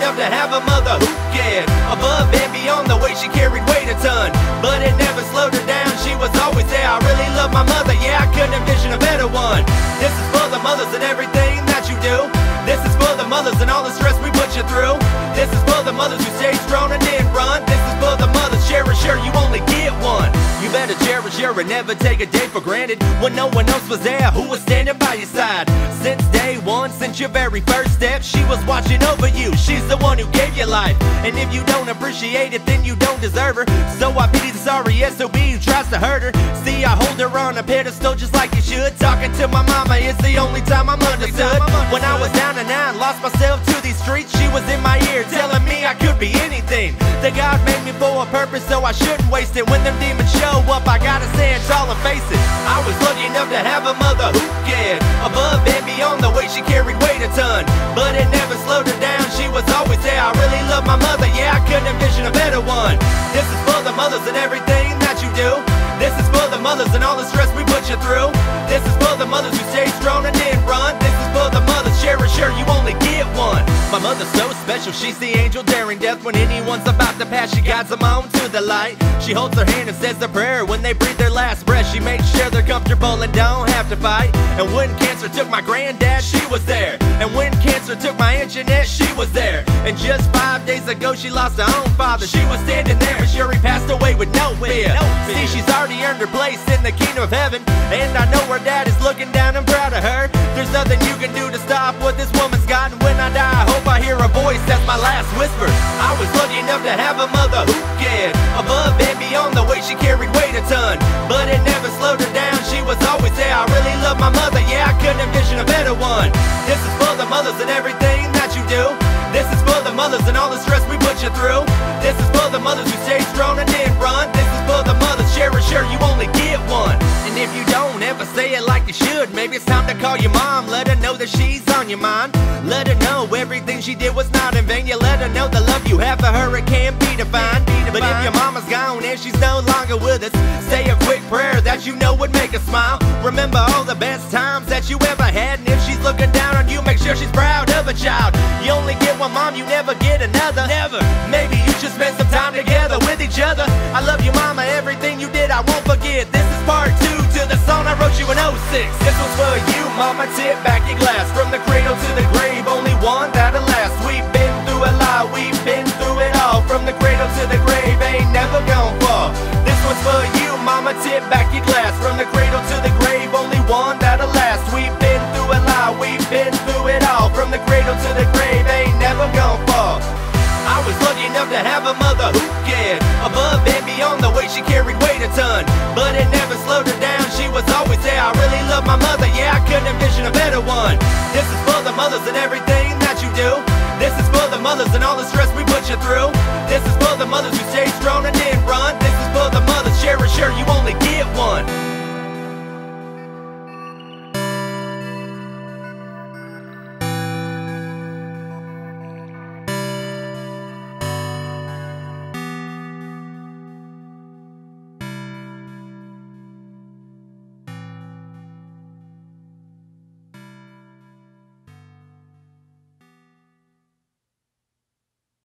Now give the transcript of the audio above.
enough to have a mother who cared. Above and beyond the way she carried weight a ton. But it never slowed her down, she was always there. I really love my mother, yeah, I couldn't envision a better one. This is for the mothers and everything that you do. This is for the mothers and all the stress we put you through. This is for the mothers who stayed strong and didn't run. This is for the mothers, cherish her, you only get one. You better cherish her and never take a day for granted. When no one else was there, who was standing by your side? Since day one, since your very first step, she was watching over who gave you life. And if you don't appreciate it, then you don't deserve her. So I pity the sorry SOB who tries to hurt her. See, I hold her on a pedestal just like you should. Talking to my mama is the only time I'm understood. When I was down and out, lost myself to these streets, she was in my ear telling me I could be anything. That God made me for a purpose, so I shouldn't waste it. When them demons show up, I gotta stand tall and face it. I was lucky enough to have a mother who cared above and beyond the way she carried weight a ton. But it never slowed there. I really love my mother, yeah, I couldn't envision a better one. This is for the mothers and everything that you do. This is for the mothers and all the stress we put you through. This is for the mothers who stayed strong and didn't run. This is for the mothers, share cherish share, you only mother's so special, she's the angel daring death when anyone's about to pass. She guides them on to the light. She holds their hand and says the prayer when they breathe their last breath. She makes sure they're comfortable and don't have to fight. And when cancer took my granddad, she was there. And when cancer took my Aunt Jeanette, she was there. And just five days ago, she lost her own father. She was standing there, and sure he passed away with no fear. See, she's already earned her place in the kingdom of heaven. And I know her dad is looking down and proud of her. There's nothing you can do to stop what this woman's to have a mother who cared above and beyond the way she carried weight a ton. But it never slowed her down, she was always there. I really love my mother, yeah, I couldn't envision a better one. This is for the mothers and everything that you do. This is for the mothers and all the stress we put you through. Should, maybe it's time to call your mom. Let her know that she's on your mind. Let her know everything she did was not in vain. You let her know the love you have for her, it can't be defined. But if your mama's gone and she's no longer with us, say a quick prayer that you know would make her smile. Remember all the best times that you ever had, and if she's looking down on you, make sure she's proud of a child. You only get one mom, you never get another. 06. This one's for you, mama. Tip back your glass from the cradle to the grave. Only one that'll last. We've been through a lot. We've been through it all. From the cradle to the grave, ain't never gonna fall. This one's for you, mama. Tip back your glass from the enough to have a mother who cared above and beyond the way she carried weight a ton. But it never slowed her down, she was always there. I really love my mother, yeah, I couldn't envision a better one. This is for the mothers and everything that you do. This is for the mothers and all the stress we put you through.